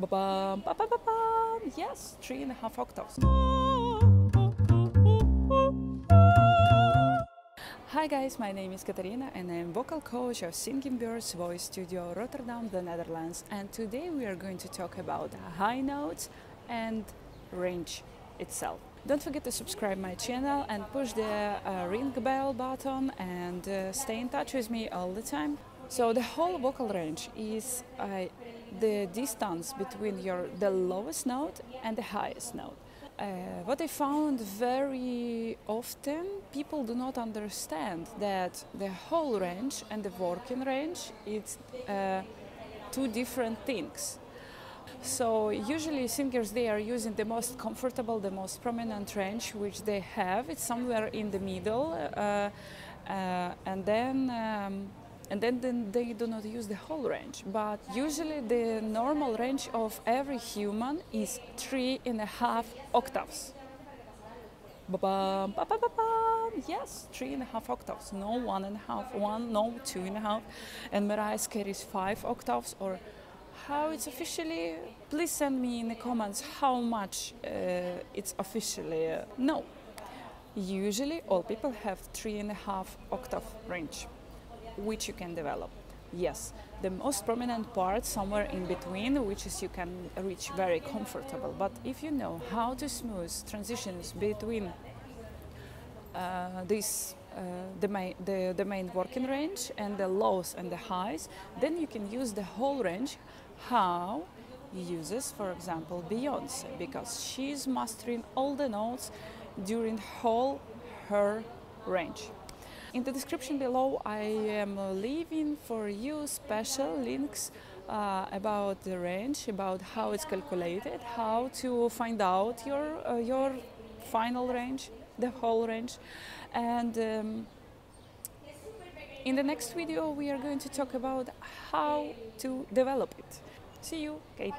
Ba-bum, ba-ba-ba-bum. Yes, three and a half octaves. Hi guys, my name is Katarina and I'm vocal coach of Singing Birds Voice Studio Rotterdam, the Netherlands. And today we are going to talk about high notes and range itself. Don't forget to subscribe my channel and push the uh, ring bell button and uh, stay in touch with me all the time. So the whole vocal range is uh, the distance between your the lowest note and the highest note. Uh, what I found very often, people do not understand that the whole range and the working range it's uh, two different things. So usually singers they are using the most comfortable, the most prominent range which they have. It's somewhere in the middle, uh, uh and then. Um, and then, then they do not use the whole range. But usually the normal range of every human is three and a half octaves. Ba-bum, ba-ba-ba-bum. Yes, three and a half octaves. No one and a half, one, no two and a half. And Mariah Carey's five octaves or how it's officially. Please send me in the comments how much uh, it's officially. Uh, no. Usually all people have three and a half octave range which you can develop. Yes, the most prominent part somewhere in between, which is you can reach very comfortable. But if you know how to smooth transitions between uh, this uh, the, main, the, the main working range and the lows and the highs, then you can use the whole range. How uses, for example, Beyonce, because she's mastering all the notes during whole her range. In the description below I am leaving for you special links uh, about the range, about how it's calculated, how to find out your, uh, your final range, the whole range. And um, in the next video we are going to talk about how to develop it. See you, Kate.